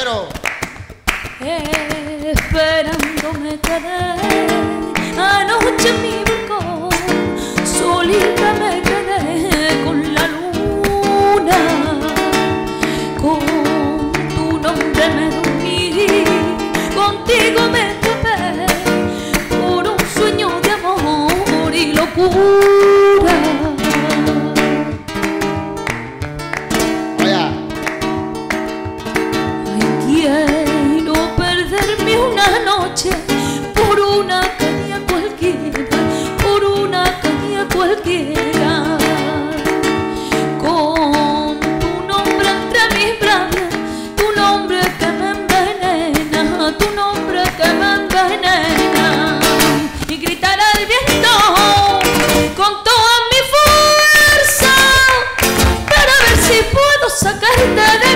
pero Esperando me quedé Y gritar al viento con toda mi fuerza para ver si puedo sacarme de.